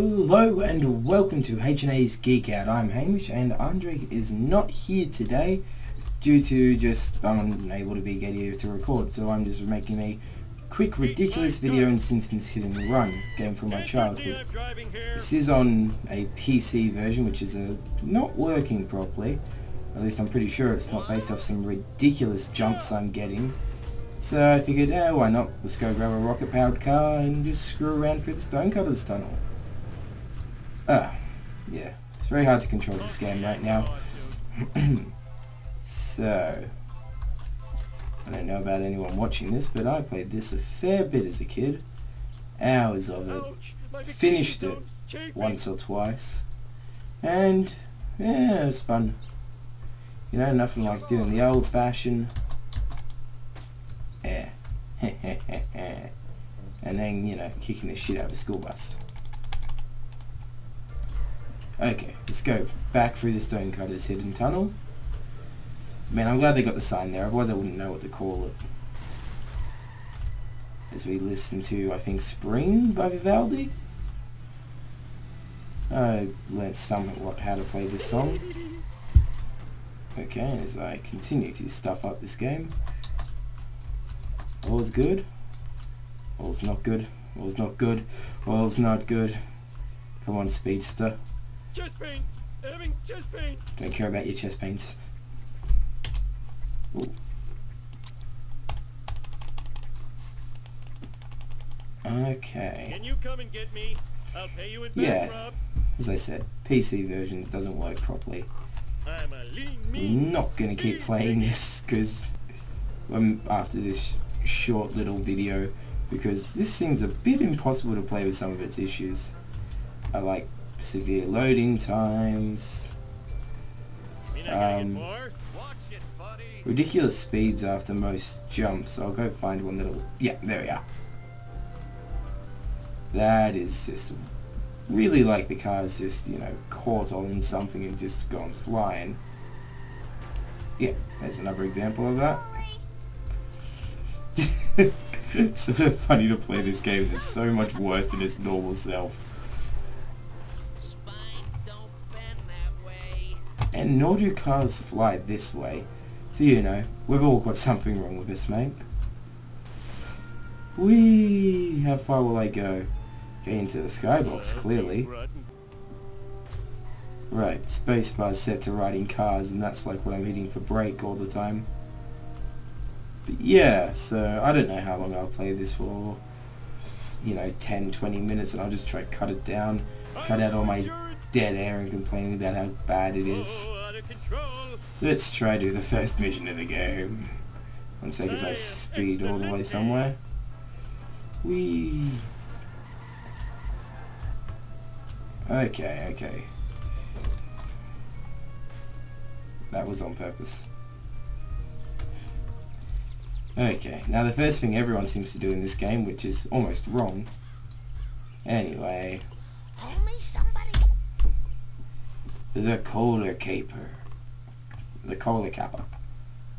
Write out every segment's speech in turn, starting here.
Hello and welcome to H&A's Geek Out. I'm Hamish and Andre is not here today due to just unable to be get here to record so I'm just making a quick ridiculous video in Simpsons Hit and Run game from my childhood. This is on a PC version which is uh, not working properly. At least I'm pretty sure it's not based off some ridiculous jumps I'm getting. So I figured, eh, why not? Let's go grab a rocket-powered car and just screw around through the Stonecutters tunnel. Ah, yeah. It's very hard to control this game right now. so, I don't know about anyone watching this, but I played this a fair bit as a kid. Hours of it. Finished it once or twice. And, yeah, it was fun. You know, nothing like doing the old-fashioned yeah. and then, you know, kicking the shit out of a school bus. Okay, let's go back through the Stonecutters hidden tunnel. Man, I'm glad they got the sign there, otherwise I wouldn't know what to call it. As we listen to, I think, Spring by Vivaldi. Oh, I learned somewhat how to play this song. Okay, as I continue to stuff up this game. All's good. All's not good. All's not good. All's not good. Come on, speedster. Chest pain. Having chest pain. Don't care about your chest pains. Ooh. Okay. Can you come and get me? I'll pay you in Yeah. As I said, PC version doesn't work properly. I'm a lean, mean. Not gonna keep playing this because um, after this short little video because this seems a bit impossible to play with some of its issues. I like severe loading times, Mean I gotta um, get more? Watch it, buddy. ridiculous speeds after most jumps. I'll go find one that'll... Yeah, there we are. That is just really like the car's just, you know, caught on something and just gone flying. Yeah, there's another example of that. it's sort of funny to play this game. It's so much worse than its normal self. And nor do cars fly this way. So you know, we've all got something wrong with us, mate. Whee! How far will I go? Get into the skybox, clearly. Right, spacebar's set to riding cars, and that's like what I'm hitting for brake all the time. But yeah, so I don't know how long I'll play this for. You know, 10, 20 minutes, and I'll just try to cut it down. Cut out all my dead air and complaining about how bad it is. Oh, out of control. Let's try to do the first mission of the game. One sec as I speed all the way somewhere. Whee! Okay, okay. That was on purpose. Okay, now the first thing everyone seems to do in this game, which is almost wrong. Anyway, Call me somebody. The Cola Caper. The Cola Capper.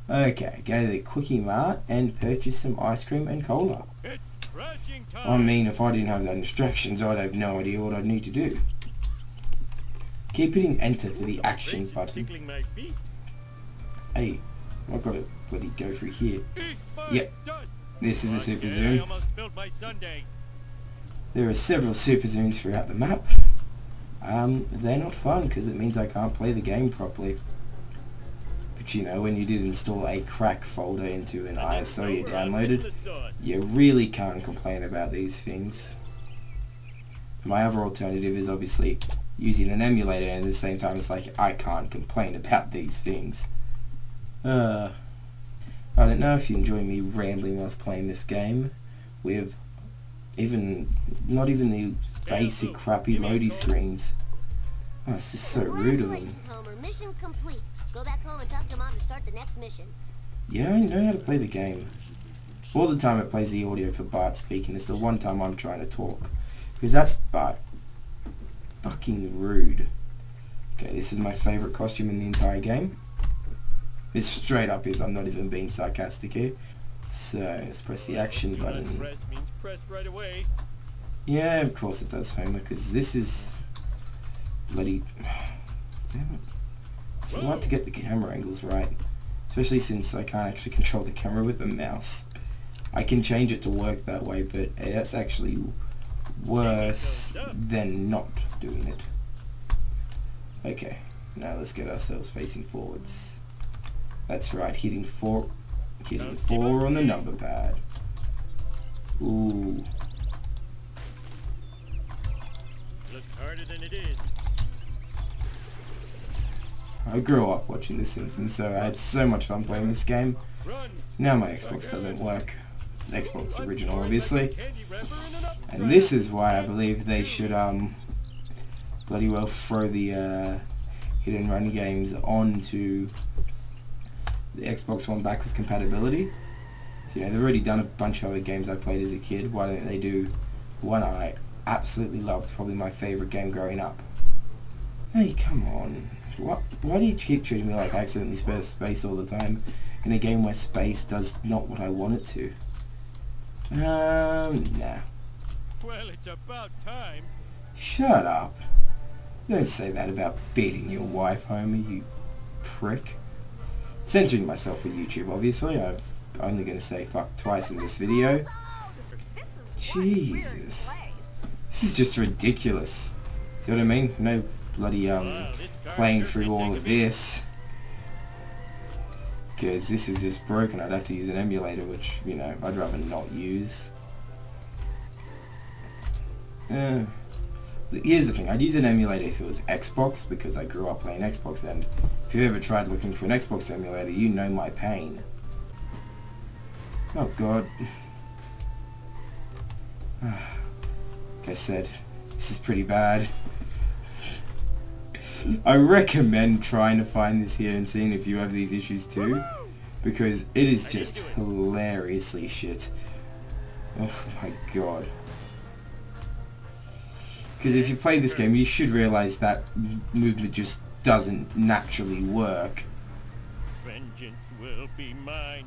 Okay, go to the Quickie Mart and purchase some ice cream and cola. I mean, if I didn't have the instructions, I'd have no idea what I'd need to do. Keep hitting enter for the action button. Hey, I've got to bloody go through here. Yep. This is a super zoom. There are several super zooms throughout the map. Um, they're not fun because it means I can't play the game properly. But you know, when you did install a crack folder into an ISO you downloaded, put the sauce. you really can't complain about these things. My other alternative is obviously using an emulator and at the same time it's like I can't complain about these things. Uh, I don't know if you enjoy me rambling whilst playing this game with even not even the basic crappy loady screens. Oh, it's just so rude of them. Mission complete. Go back home and talk to Mom to start the next mission. Yeah, I know how to play the game. All the time it plays the audio for Bart speaking. It's the one time I'm trying to talk. Because that's Bart. Fucking rude. Okay, this is my favourite costume in the entire game. It straight up is. I'm not even being sarcastic here. So, let's press the action button. Press right away. Yeah, of course it does, Homer, because this is bloody. Damn it. It's hard to get the camera angles right, especially since I can't actually control the camera with the mouse. I can change it to work that way, but that's actually worse than not doing it. Okay, now let's get ourselves facing forwards. That's right, hitting four, hitting four on the number pad. Ooh. Looks harder than it is. I grew up watching The Simpsons, so I had so much fun playing this game. Now my Xbox doesn't work. Xbox original, obviously. candy wrapper in an updraft. And this is why I believe they should um bloody well throw the uh, hit and run games onto the Xbox One backwards compatibility. You know, they've already done a bunch of other games I played as a kid. Why don't they do one I absolutely loved, probably my favourite game growing up. Hey, come on. What, why do you keep treating me like I accidentally spare space all the time in a game where space does not what I want it to? Um, nah. Well, it's about time. Shut up. Don't say that about beating your wife, Homer, you prick. Censoring myself for YouTube, obviously. I'm only to say fuck twice in this video. Jesus. This is just ridiculous. See what I mean? No bloody, um, playing through all of this. Because this is just broken. I'd have to use an emulator, which, you know, I'd rather not use. Uh, here's the thing. I'd use an emulator if it was Xbox, because I grew up playing Xbox, and if you've ever tried looking for an Xbox emulator, you know my pain. Oh, God. like I said, this is pretty bad. I recommend trying to find this here and seeing if you have these issues too, because it is just hilariously shit. Oh my god. Because if you play this game, you should realize that movement just doesn't naturally work. Vengeance will be mine.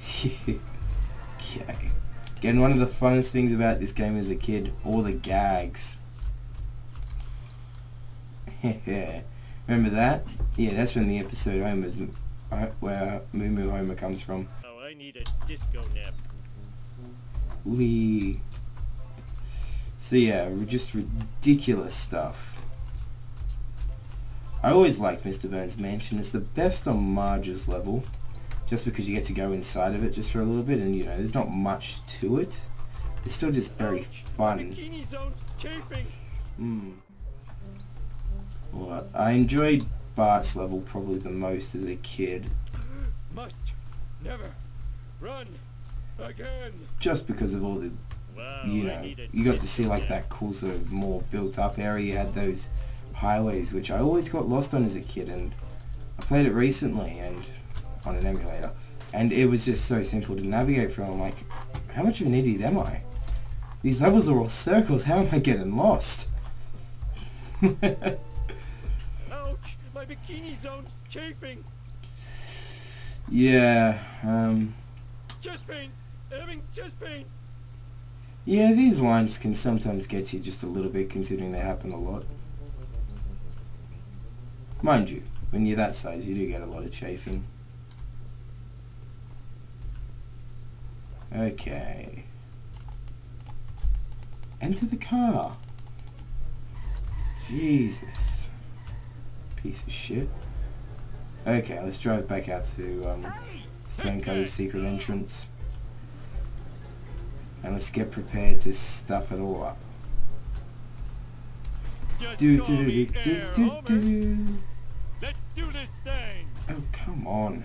okay. Again, one of the funnest things about this game as a kid, all the gags. Remember that? Yeah, that's from the episode Homer's, uh, where Moo Moo Homer comes from. Oh, I need a disco nap. Wee. So yeah, just ridiculous stuff. I always liked Mr. Burns' mansion. It's the best on Marge's level, just because you get to go inside of it just for a little bit, and you know, there's not much to it. It's still just very fun. Bikini zone's chafing. Mm. Well, I enjoyed Bart's level probably the most as a kid, Must never run again. just because of all the Wow, you know, you got to see like that cool sort of more built up area. You had those highways, which I always got lost on as a kid, and I played it recently and on an emulator, and it was just so simple to navigate through. I'm like, how much of an idiot am I? These levels are all circles. How am I getting lost? Ouch! My bikini zone's chafing. yeah, um, Chest pain. Having chest pain. yeah, these lines can sometimes get you just a little bit, considering they happen a lot. Mind you, when you're that size, you do get a lot of chafing. Okay. Enter the car. Jesus. Piece of shit. Okay, let's drive back out to um, secret entrance. And let's get prepared to stuff it all up. Do do do do do do. Let's do this thing. Oh, come on.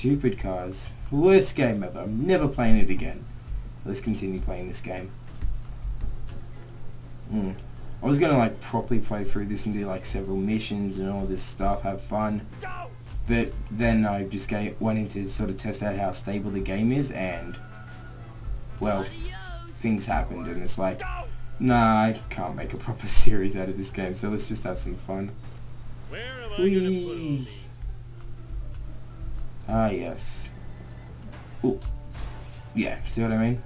Stupid cars. Worst game ever. I'm never playing it again. Let's continue playing this game. Hmm. I was gonna like properly play through this and do like several missions and all this stuff, have fun. But then I just ga- went in to sort of test out how stable the game is and, well, things happened and it's like, nah, I can't make a proper series out of this game, so let's just have some fun. Where am I gonna put all Whee. Ah, yes. Ooh. Yeah, see what I mean?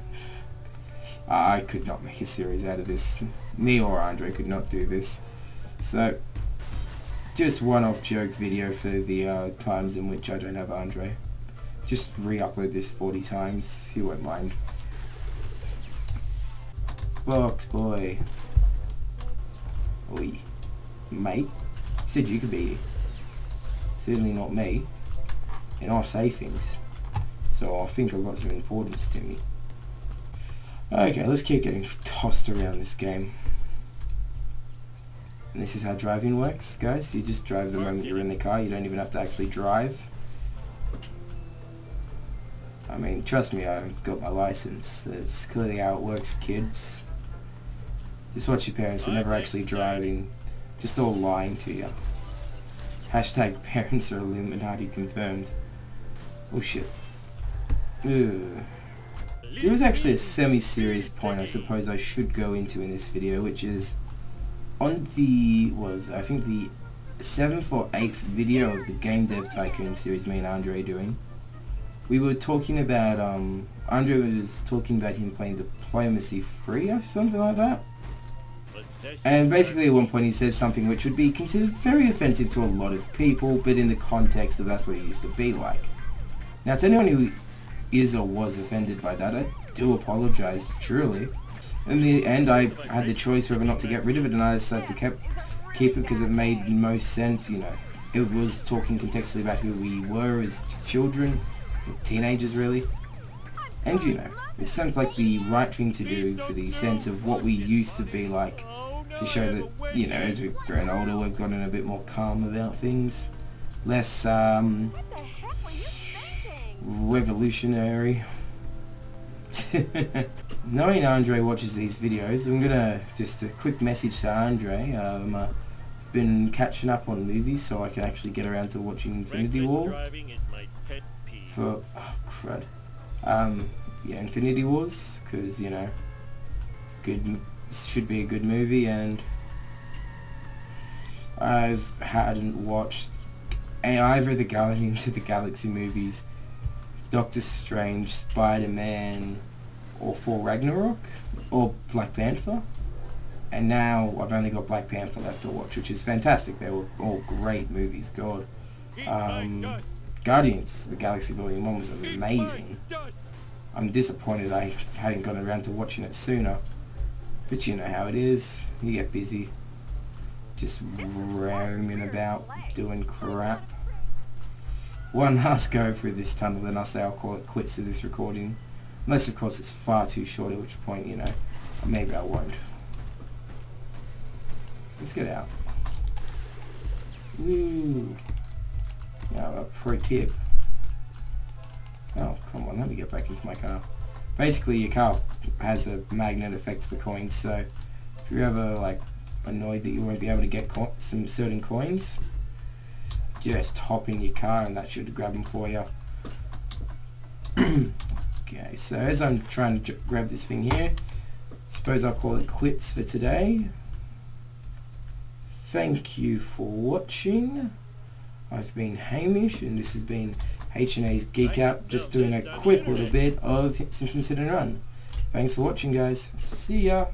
I could not make a series out of this. Me or Andre could not do this. So, just one-off joke video for the uh, times in which I don't have Andre. Just re-upload this 40 times, he won't mind. Box boy. Oi. Mate, said you could be. Certainly not me. And I say things. So I think I've got some importance to me. Okay, let's keep getting tossed around this game. And this is how driving works, guys. You just drive the moment you're in the car. You don't even have to actually drive. I mean, trust me, I've got my license. It's clearly how it works, kids. Just watch your parents. They're never actually driving. Just all lying to you. Hashtag parents are Illuminati confirmed. Oh shit. Ugh. There is actually a semi-serious point I suppose I should go into in this video, which is on the, was I think the 7th or 8th video of the Game Dev Tycoon series me and Andre doing, we were talking about, um, Andre was talking about him playing Diplomacy Free or something like that. And basically at one point he says something which would be considered very offensive to a lot of people, but in the context of that's what it used to be like. Now to anyone who is or was offended by that, I do apologize, truly. In the end I had the choice whether or not to get rid of it and I decided to keep, keep it because it made most sense, you know. It was talking contextually about who we were as children, teenagers really. And you know, it sounds like the right thing to do for the sense of what we used to be like to show that, you know, as we've grown older, we've gotten a bit more calm about things. Less, um, revolutionary. Knowing Andre watches these videos, I'm gonna, just a quick message to Andre. Um, uh, I've been catching up on movies so I can actually get around to watching Infinity War. For, oh crud. Um, yeah, Infinity Wars, because, you know, good should be a good movie and I've hadn't watched either of the Guardians of the Galaxy movies, Doctor Strange, Spider-Man, or Thor Ragnarok, or Black Panther. And now I've only got Black Panther left to watch, which is fantastic. They were all great movies, God. Um, Guardians of the Galaxy Volume 1 was amazing. I'm disappointed I hadn't gotten around to watching it sooner. But you know how it is. You get busy. Just roaming about, doing crap. One last go through this tunnel, then I'll say I'll call it quits to this recording. Unless, of course, it's far too short, at which point, you know, maybe I won't. Let's get out. Ooh. Now, a pro tip. Oh, come on, let me get back into my car. Basically, your car has a magnet effect for coins, so if you're ever, like, annoyed that you won't be able to get some certain coins, just hop in your car and that should grab them for you. okay, so as I'm trying to grab this thing here, suppose I'll call it quits for today. Thank you for watching. I've been Hamish and this has been H&A's Geek Out, just doing a quick little bit of Simpsons Hit and Run. Thanks for watching guys. See ya.